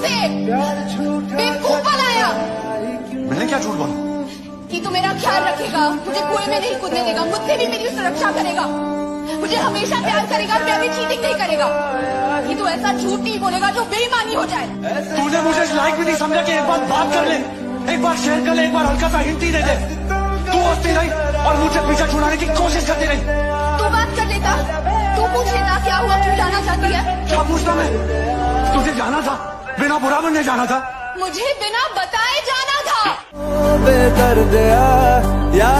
मुझसे बेवकूफ़ बनाया मैंने क्या झूठ बोला? कि तू मेरा ख्याल रखेगा मुझे कुएँ में नहीं कूदने देगा मुझसे भी मेरी सुरक्षा करेगा। मुझे हमेशा प्यार करेगा कभी चीटिंग नहीं करेगा। कि तू ऐसा झूठ नहीं बोलेगा जो बेईमानी हो जाए। तूने मुझे लाइक भी नहीं समझा कि एक बार बात कर ले एक बार शेयर कर ले एक बार हल्का सा हिंट ही दे दे। तू हंसती रही और मुझे पीछे छुड़ाने की कोशिश करती रही। तू बात कर लेता। तू पूछ लेता क्या हुआ क्यों जाना चाहती है? क्या पूछता मैं? तुझे जाना था। बिना बुरा बनने जाना था। मुझे बिना बताए जाना था। बेदर्द यार।